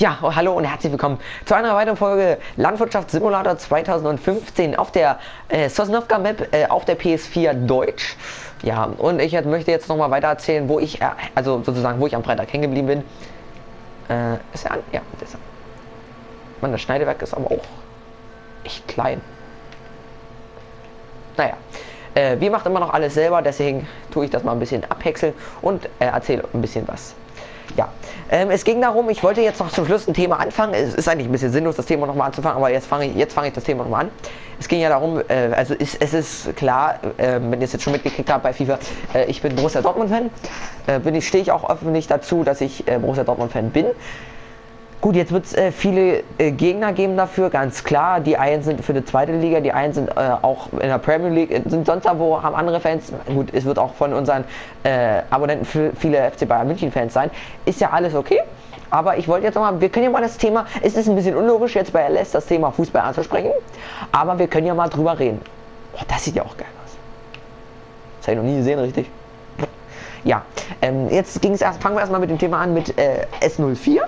Ja, oh, hallo und herzlich willkommen zu einer weiteren Folge Landwirtschaftssimulator 2015 auf der äh, Sosnovka Map äh, auf der PS4 Deutsch. Ja, und ich möchte jetzt nochmal weiter erzählen, wo ich, äh, also sozusagen, wo ich am Freitag hängen geblieben bin. Äh, ist er an? Ja, ist er. Mann, das Schneidewerk ist aber auch echt klein. Naja, äh, wir machen immer noch alles selber, deswegen tue ich das mal ein bisschen abhäckseln und äh, erzähle ein bisschen was. Ja, ähm, es ging darum, ich wollte jetzt noch zum Schluss ein Thema anfangen. Es ist eigentlich ein bisschen sinnlos, das Thema nochmal anzufangen, aber jetzt fange ich, jetzt fange ich das Thema nochmal an. Es ging ja darum, äh, also ist, es ist klar, äh, wenn ihr es jetzt schon mitgekriegt habt bei FIFA, äh, ich bin Borussia Dortmund-Fan. Äh, bin ich, stehe ich auch öffentlich dazu, dass ich äh, Borussia Dortmund-Fan bin. Gut, jetzt wird es äh, viele äh, Gegner geben dafür, ganz klar. Die einen sind für die zweite Liga, die einen sind äh, auch in der Premier League, äh, sind sonst wo haben andere Fans. Gut, es wird auch von unseren äh, Abonnenten für viele FC Bayern München Fans sein. Ist ja alles okay. Aber ich wollte jetzt nochmal, wir können ja mal das Thema, es ist ein bisschen unlogisch jetzt bei LS das Thema Fußball anzusprechen, aber wir können ja mal drüber reden. Oh, das sieht ja auch geil aus. Das habe ich noch nie gesehen, richtig? Ja, ähm, jetzt ging es erst, fangen wir erstmal mit dem Thema an mit äh, S04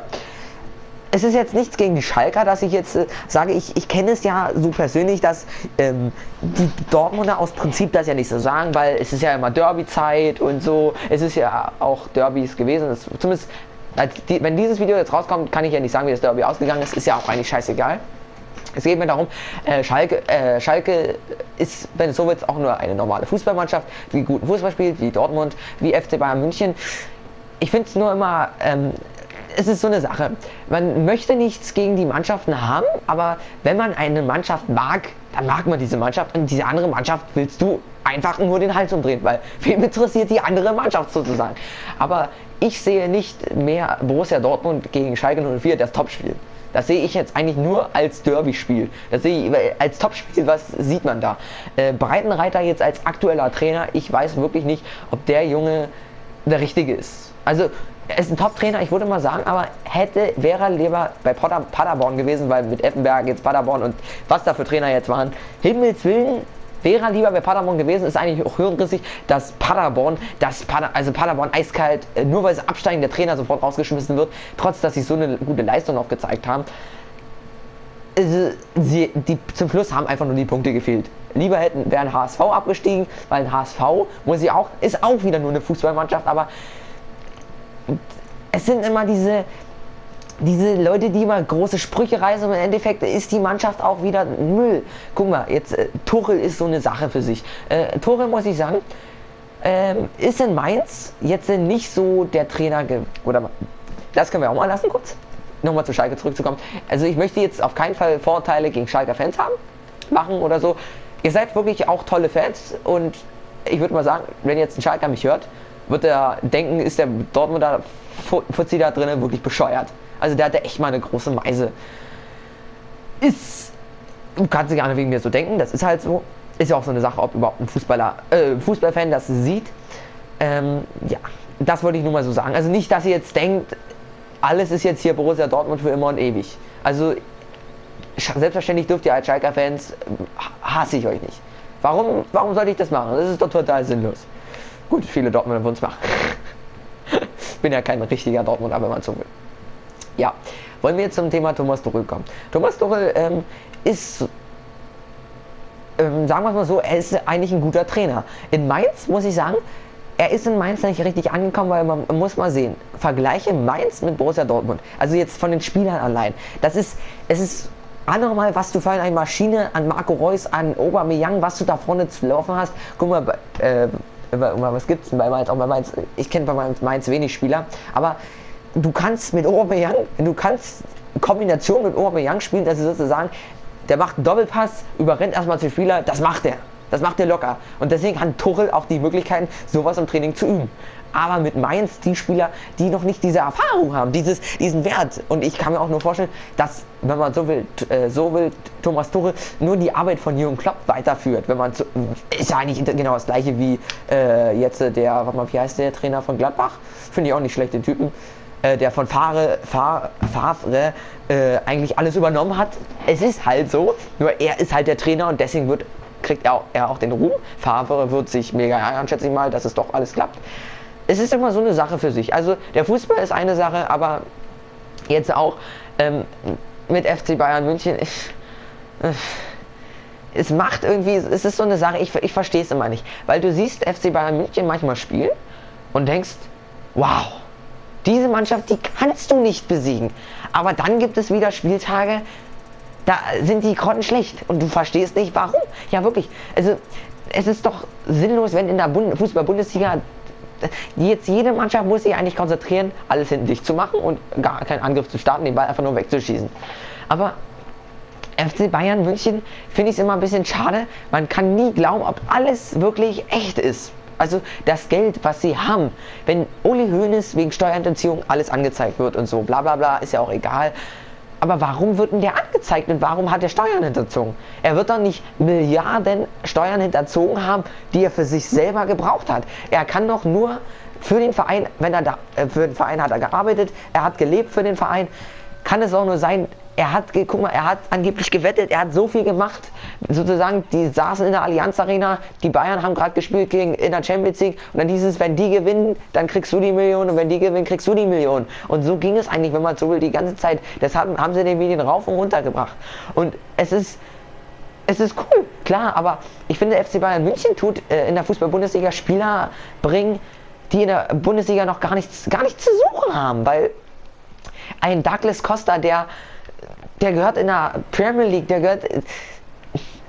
es ist jetzt nichts gegen die Schalker, dass ich jetzt äh, sage, ich, ich kenne es ja so persönlich, dass ähm, die Dortmunder aus Prinzip das ja nicht so sagen, weil es ist ja immer Derby-Zeit und so. Es ist ja auch Derbys gewesen. Das, zumindest, die, wenn dieses Video jetzt rauskommt, kann ich ja nicht sagen, wie das Derby ausgegangen ist. Ist ja auch eigentlich scheißegal. Es geht mir darum, äh, Schalke, äh, Schalke ist, wenn es so wird, auch nur eine normale Fußballmannschaft, die guten Fußball spielt, wie Dortmund, wie FC Bayern München. Ich finde es nur immer ähm, es ist so eine Sache. Man möchte nichts gegen die Mannschaften haben, aber wenn man eine Mannschaft mag, dann mag man diese Mannschaft und diese andere Mannschaft willst du einfach nur den Hals umdrehen, weil wem interessiert die andere Mannschaft sozusagen. Aber ich sehe nicht mehr Borussia Dortmund gegen Schalke 04 das Topspiel. Das sehe ich jetzt eigentlich nur als Derby-Spiel. Das sehe ich als Topspiel, was sieht man da? Äh, Breitenreiter jetzt als aktueller Trainer, ich weiß wirklich nicht, ob der Junge der richtige ist. Also er ist ein Top-Trainer, ich würde mal sagen, aber hätte, wäre er lieber bei Potter, Paderborn gewesen, weil mit Effenberg jetzt Paderborn und was da für Trainer jetzt waren. Himmels Willen, wäre er lieber bei Paderborn gewesen, ist eigentlich auch hirnrissig, dass Paderborn, dass Pader, also Paderborn eiskalt, äh, nur weil sie absteigen, der Trainer sofort rausgeschmissen wird, trotz dass sie so eine gute Leistung auch gezeigt haben. Also, sie, die, zum Schluss haben einfach nur die Punkte gefehlt. Lieber hätten, wären HSV abgestiegen, weil ein HSV muss ich auch, ist auch wieder nur eine Fußballmannschaft, aber es sind immer diese, diese Leute, die immer große Sprüche reißen und im Endeffekt ist die Mannschaft auch wieder Müll. Guck mal, jetzt äh, Tuchel ist so eine Sache für sich. Äh, Tuchel muss ich sagen, ähm, ist in Mainz jetzt nicht so der Trainer oder das können wir auch mal lassen kurz. Nochmal zu Schalke zurückzukommen. Also ich möchte jetzt auf keinen Fall Vorteile gegen Schalker Fans haben, machen oder so. Ihr seid wirklich auch tolle Fans und ich würde mal sagen, wenn jetzt ein Schalker mich hört, wird er denken, ist der Dortmunder Fuzzi da drinnen wirklich bescheuert. Also der hatte echt mal eine große Meise. Ist, du kannst gar nicht wegen mir so denken, das ist halt so. Ist ja auch so eine Sache, ob überhaupt ein Fußballer, äh, Fußballfan das sieht. Ähm, ja, das wollte ich nur mal so sagen. Also nicht, dass ihr jetzt denkt, alles ist jetzt hier Borussia Dortmund für immer und ewig. Also selbstverständlich dürft ihr als Schalker-Fans, hasse ich euch nicht. Warum, warum sollte ich das machen? Das ist doch total sinnlos. Gut, viele Dortmunder würden es machen. bin ja kein richtiger Dortmunder, wenn man so will. Ja, wollen wir jetzt zum Thema Thomas Tuchel kommen. Thomas Tuchel ähm, ist, ähm, sagen wir es mal so, er ist eigentlich ein guter Trainer. In Mainz muss ich sagen, er ist in Mainz nicht richtig angekommen, weil man muss mal sehen, vergleiche Mainz mit Borussia Dortmund. Also jetzt von den Spielern allein. Das ist, es ist anormal, was du für eine Maschine an Marco Reus, an Aubameyang, was du da vorne zu laufen hast. Guck mal, äh, was gibt es denn bei Mainz? Auch bei Mainz, ich kenne bei Mainz wenig Spieler, aber du kannst mit Aubameyang, du kannst Kombination mit Aubameyang spielen, dass sie sozusagen, der macht einen Doppelpass, überrennt erstmal zu Spieler, das macht er. Das macht er locker. Und deswegen hat Tuchel auch die Möglichkeit, sowas im Training zu üben. Aber mit Mainz die Spieler, die noch nicht diese Erfahrung haben, dieses, diesen Wert. Und ich kann mir auch nur vorstellen, dass, wenn man so will, äh, so will, Thomas Tuchel nur die Arbeit von Jürgen Klopp weiterführt. Wenn man so, ist ja eigentlich genau das gleiche wie äh, jetzt der, warte mal, wie heißt der Trainer von Gladbach? Finde ich auch nicht schlecht, den Typen. Äh, der von Favre, Favre äh, eigentlich alles übernommen hat. Es ist halt so, nur er ist halt der Trainer und deswegen wird kriegt er auch, er auch den Ruhm. Favre wird sich mega ärgern, schätze ich mal, dass es doch alles klappt. Es ist immer so eine Sache für sich. Also der Fußball ist eine Sache, aber jetzt auch ähm, mit FC Bayern München. Ich, äh, es macht irgendwie, es ist so eine Sache, ich, ich verstehe es immer nicht. Weil du siehst FC Bayern München manchmal spielen und denkst, wow, diese Mannschaft, die kannst du nicht besiegen. Aber dann gibt es wieder Spieltage, da sind die Krotten schlecht und du verstehst nicht warum. Ja, wirklich. Also, es ist doch sinnlos, wenn in der Bund Fußball-Bundesliga jetzt jede Mannschaft muss sich eigentlich konzentrieren, alles hinten dicht zu machen und gar keinen Angriff zu starten, den Ball einfach nur wegzuschießen. Aber FC Bayern München finde ich es immer ein bisschen schade. Man kann nie glauben, ob alles wirklich echt ist. Also das Geld, was sie haben, wenn Uli Hoeneß wegen Steuerhinterziehung alles angezeigt wird und so, bla bla bla, ist ja auch egal. Aber warum wird denn der angezeigt und warum hat er Steuern hinterzogen? Er wird doch nicht Milliarden Steuern hinterzogen haben, die er für sich selber gebraucht hat. Er kann doch nur für den Verein, wenn er da, äh, für den Verein hat er gearbeitet, er hat gelebt für den Verein, kann es auch nur sein, er hat, guck mal, er hat angeblich gewettet, er hat so viel gemacht. Sozusagen, die saßen in der Allianz Arena, die Bayern haben gerade gespielt gegen in der Champions League und dann hieß es, wenn die gewinnen, dann kriegst du die Million und wenn die gewinnen, kriegst du die Million. Und so ging es eigentlich, wenn man so will, die ganze Zeit. Das haben, haben sie den Medien rauf und runter gebracht. Und es ist, es ist cool, klar, aber ich finde, FC Bayern München tut äh, in der Fußball-Bundesliga Spieler bringen, die in der Bundesliga noch gar nichts, gar nichts zu suchen haben, weil ein Douglas Costa, der der gehört in der Premier League, der gehört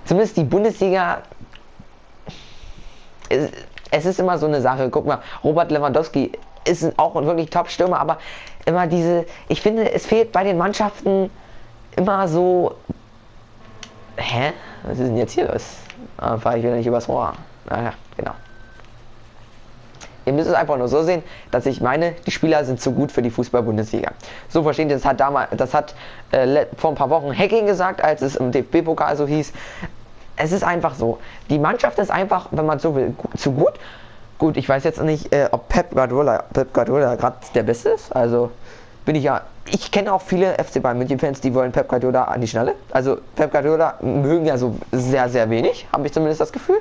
zumindest die Bundesliga. Es ist immer so eine Sache. Guck mal, Robert Lewandowski ist auch wirklich Top-Stürmer, aber immer diese, ich finde, es fehlt bei den Mannschaften immer so. Hä? Was ist denn jetzt hier los? Ah, fahre ich wieder nicht übers Rohr. Naja, genau. Ihr müsst es einfach nur so sehen, dass ich meine, die Spieler sind zu gut für die Fußball-Bundesliga. So verstehen das hat damals, das hat äh, vor ein paar Wochen Hacking gesagt, als es im DFB-Pokal so hieß. Es ist einfach so. Die Mannschaft ist einfach, wenn man so will, zu gut. Gut, ich weiß jetzt nicht, äh, ob Pep Guardiola, Pep Guardiola gerade der Beste ist. Also bin ich ja. Ich kenne auch viele FC Bayern München Fans, die wollen Pep Guardiola an die Schnalle. Also Pep Guardiola mögen ja so sehr, sehr wenig, habe ich zumindest das Gefühl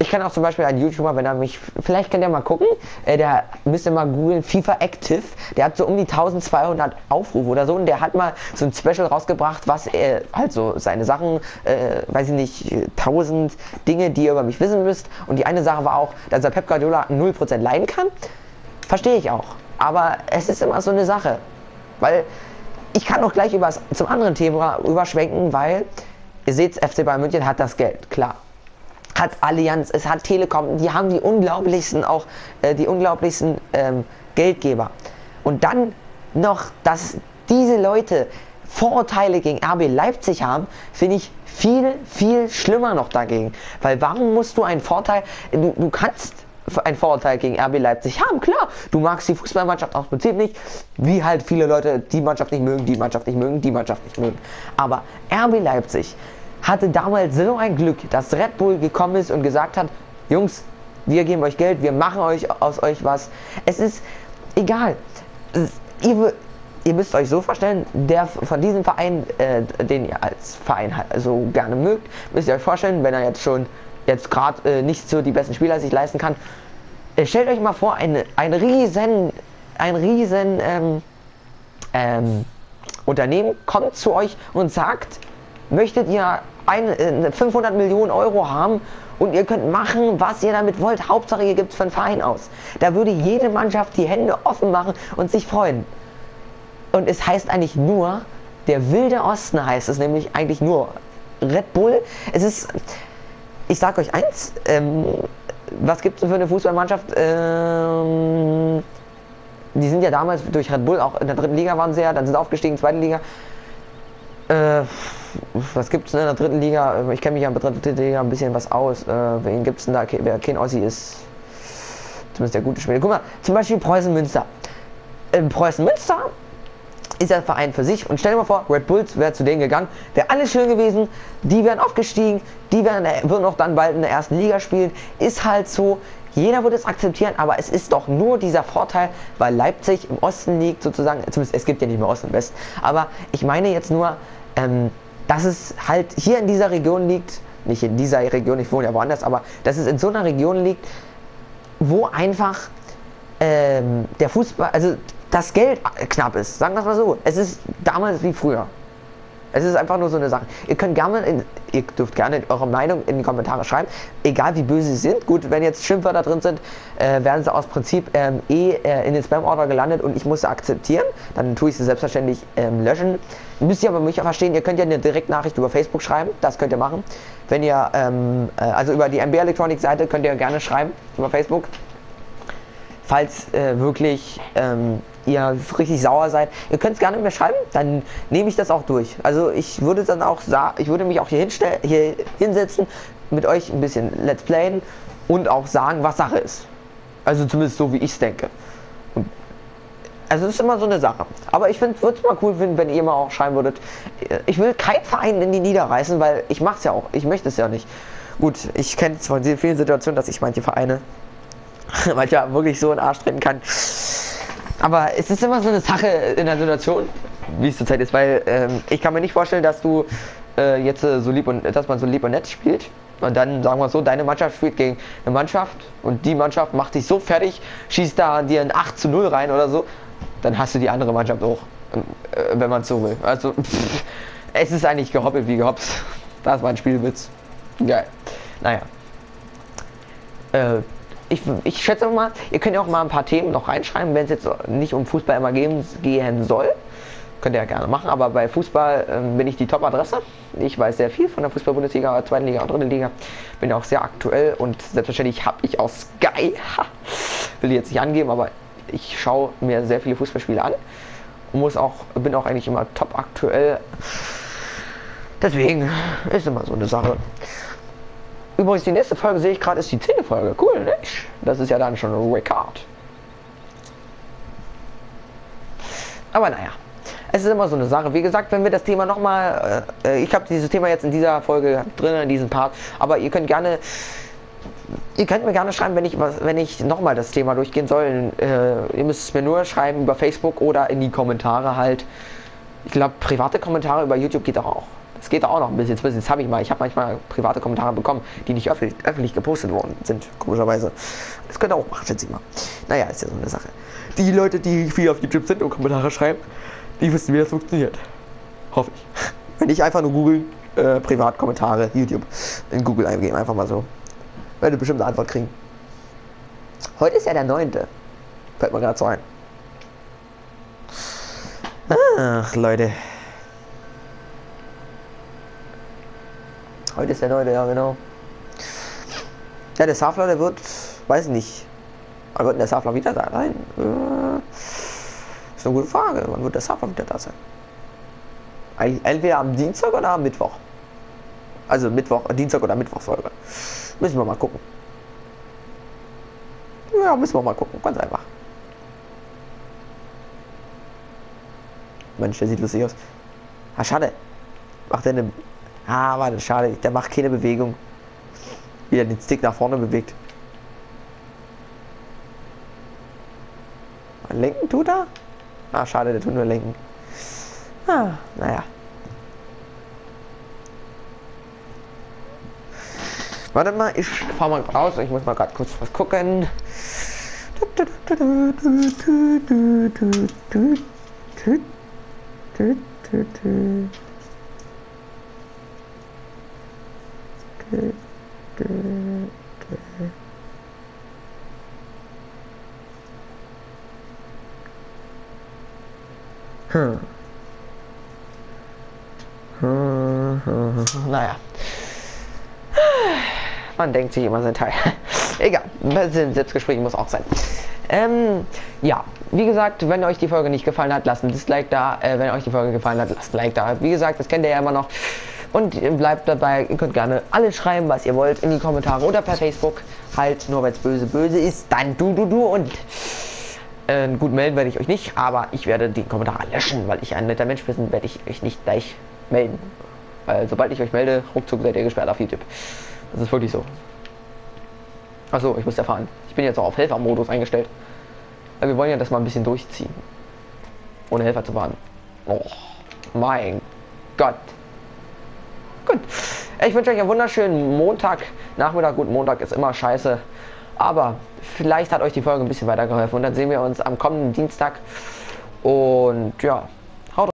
ich kann auch zum Beispiel einen YouTuber, wenn er mich, vielleicht könnt ihr mal gucken, äh, der müsst ihr mal googeln, FIFA Active, der hat so um die 1200 Aufrufe oder so und der hat mal so ein Special rausgebracht, was er, halt so seine Sachen, äh, weiß ich nicht, 1000 Dinge, die ihr über mich wissen müsst und die eine Sache war auch, dass er Pep Guardiola 0% leiden kann. Verstehe ich auch. Aber es ist immer so eine Sache, weil ich kann auch gleich übers, zum anderen Thema überschwenken, weil ihr seht, FC Bayern München hat das Geld, klar hat Allianz, es hat Telekom, die haben die unglaublichsten auch, äh, die unglaublichsten ähm, Geldgeber. Und dann noch, dass diese Leute Vorurteile gegen RB Leipzig haben, finde ich viel, viel schlimmer noch dagegen. Weil warum musst du einen Vorteil, du, du kannst einen Vorurteil gegen RB Leipzig haben, klar. Du magst die Fußballmannschaft aus Prinzip nicht, wie halt viele Leute die Mannschaft nicht mögen, die Mannschaft nicht mögen, die Mannschaft nicht mögen. Aber RB Leipzig hatte damals so ein Glück, dass Red Bull gekommen ist und gesagt hat, Jungs, wir geben euch Geld, wir machen euch aus euch was. Es ist egal. Ihr, ihr müsst euch so vorstellen, der von diesem Verein, äh, den ihr als Verein so gerne mögt, müsst ihr euch vorstellen, wenn er jetzt schon jetzt gerade äh, nicht so die besten Spieler sich leisten kann. Äh, stellt euch mal vor, ein, ein riesen, ein riesen ähm, ähm, Unternehmen kommt zu euch und sagt, möchtet ihr ein, 500 äh, Millionen Euro haben und ihr könnt machen, was ihr damit wollt. Hauptsache, ihr gebt es den Verein aus. Da würde jede Mannschaft die Hände offen machen und sich freuen. Und es heißt eigentlich nur, der wilde Osten heißt es nämlich eigentlich nur Red Bull. Es ist, ich sag euch eins, ähm, was gibt es für eine Fußballmannschaft? Ähm, die sind ja damals durch Red Bull auch in der dritten Liga waren sie ja, dann sind sie aufgestiegen, zweite Liga. Äh, was gibt es in der dritten Liga? Ich kenne mich ja in der dritten Liga ein bisschen was aus. Äh, wen es denn da? Wer kein Ossi ist? Zumindest der gute Spieler. Guck mal, zum Beispiel Preußen Münster. In Preußen Münster ist der Verein für sich. Und stell dir mal vor, Red Bulls wäre zu denen gegangen. Wäre alles schön gewesen. Die wären aufgestiegen. Die wären, würden auch dann bald in der ersten Liga spielen. Ist halt so. Jeder würde es akzeptieren, aber es ist doch nur dieser Vorteil, weil Leipzig im Osten liegt, sozusagen. Zumindest es gibt ja nicht mehr Osten und West. Aber ich meine jetzt nur, ähm, dass es halt hier in dieser Region liegt, nicht in dieser Region, ich wohne ja woanders, aber dass es in so einer Region liegt, wo einfach ähm, der Fußball, also das Geld knapp ist. Sagen wir es mal so. Es ist damals wie früher. Es ist einfach nur so eine Sache. Ihr könnt gerne, in, ihr dürft gerne eure Meinung in die Kommentare schreiben, egal wie böse sie sind. Gut, wenn jetzt Schimpfwörter drin sind, äh, werden sie aus Prinzip ähm, eh äh, in den Spam-Order gelandet und ich muss sie akzeptieren. Dann tue ich sie selbstverständlich ähm, löschen. Müsst ihr aber mich auch verstehen, ihr könnt ja eine Direktnachricht über Facebook schreiben, das könnt ihr machen. Wenn ihr, ähm, äh, also über die MB Electronics Seite könnt ihr gerne schreiben, über Facebook. Falls äh, wirklich ähm, ihr richtig sauer seid, ihr könnt es gerne mir schreiben, dann nehme ich das auch durch. Also ich würde dann auch ich würde mich auch hier, hier hinsetzen, mit euch ein bisschen Let's Playen und auch sagen, was Sache ist. Also zumindest so, wie ich es denke. also es ist immer so eine Sache. Aber ich würde es mal cool finden, wenn ihr mal auch schreiben würdet. Ich will keinen Verein in die niederreißen, weil ich mache es ja auch. Ich möchte es ja nicht. Gut, ich kenne es von vielen Situationen, dass ich manche Vereine manchmal wirklich so in Arsch treten kann. Aber es ist immer so eine Sache in der Situation, wie es zurzeit ist, weil ähm, ich kann mir nicht vorstellen, dass du äh, jetzt äh, so lieb und dass man so lieb und nett spielt. Und dann sagen wir so, deine Mannschaft spielt gegen eine Mannschaft und die Mannschaft macht dich so fertig, schießt da dir ein 8 zu 0 rein oder so, dann hast du die andere Mannschaft auch, äh, wenn man so will. Also pff, es ist eigentlich gehoppelt wie gehops. Das war ein Spielwitz. Geil. Naja. Äh, ich, ich schätze mal, ihr könnt ja auch mal ein paar Themen noch reinschreiben, wenn es jetzt nicht um Fußball immer gehen, soll. Könnt ihr ja gerne machen, aber bei Fußball äh, bin ich die Top-Adresse. Ich weiß sehr viel von der Fußball-Bundesliga, zweiten Liga und dritten Liga. Bin auch sehr aktuell und selbstverständlich habe ich auch Sky, will ich jetzt nicht angeben, aber ich schaue mir sehr viele Fußballspiele an und muss auch, bin auch eigentlich immer top aktuell. Deswegen ist immer so eine Sache. Übrigens, die nächste Folge sehe ich gerade, ist die 10. Folge. Cool, nicht? Das ist ja dann schon ein Rekord. Aber naja, es ist immer so eine Sache. Wie gesagt, wenn wir das Thema nochmal, äh, ich habe dieses Thema jetzt in dieser Folge drin, in diesem Part, aber ihr könnt gerne, ihr könnt mir gerne schreiben, wenn ich, wenn ich nochmal das Thema durchgehen soll. Äh, ihr müsst es mir nur schreiben über Facebook oder in die Kommentare halt. Ich glaube, private Kommentare über YouTube geht auch. Es geht auch noch ein bisschen zwischen. Das habe ich mal. Ich habe manchmal private Kommentare bekommen, die nicht öffentlich, öffentlich gepostet worden sind, komischerweise. Das könnt ihr auch machen, schätze ich mal. Naja, ist ja so eine Sache. Die Leute, die viel auf YouTube sind und Kommentare schreiben, die wissen, wie das funktioniert. Hoffe ich. Wenn ich einfach nur googeln, äh, Privatkommentare, YouTube, in Google eingeben, einfach mal so. Werde bestimmt eine Antwort kriegen. Heute ist ja der 9. Fällt mir gerade so ein. Ach, Leute. Heute ist der 9. Ja, genau. Ja, der Safler, der wird, weiß ich nicht. Wann wird der Safler wieder da sein? Äh, ist eine gute Frage. Wann wird der Safler wieder da sein? Entweder am Dienstag oder am Mittwoch. Also Mittwoch, Dienstag oder Mittwochfolge. Müssen wir mal gucken. Ja, müssen wir mal gucken. Ganz einfach. Mensch, der sieht lustig aus. Ah, schade. Macht er eine Ah, warte, schade. Der macht keine Bewegung. Wie er den Stick nach vorne bewegt. Lenken tut er? Ah, schade, der tut nur lenken. Ah, naja. Warte mal, ich fahr mal raus. Ich muss mal gerade kurz was gucken. Hm. Naja. Man denkt sich immer sein Teil. Egal, Selbstgespräch muss auch sein. Ähm, ja, wie gesagt, wenn euch die Folge nicht gefallen hat, lasst ein Dislike da. Äh, wenn euch die Folge gefallen hat, lasst ein Like da. Wie gesagt, das kennt ihr ja immer noch. Und bleibt dabei, ihr könnt gerne alles schreiben, was ihr wollt, in die Kommentare oder per Facebook. Halt, nur weil es böse böse ist, dann du, du, du und äh, gut melden werde ich euch nicht, aber ich werde die Kommentare löschen, weil ich ein netter Mensch bin, werde ich euch nicht gleich melden. Weil sobald ich euch melde, ruckzuck seid ihr gesperrt auf YouTube. Das ist wirklich so. Achso, ich muss erfahren. Ich bin jetzt auch auf Helfermodus eingestellt. Weil wir wollen ja das mal ein bisschen durchziehen. Ohne Helfer zu warten. Oh, mein Gott. Gut. Ich wünsche euch einen wunderschönen Montag. Nachmittag, gut, Montag ist immer scheiße. Aber vielleicht hat euch die Folge ein bisschen weitergeholfen. Und dann sehen wir uns am kommenden Dienstag Und ja.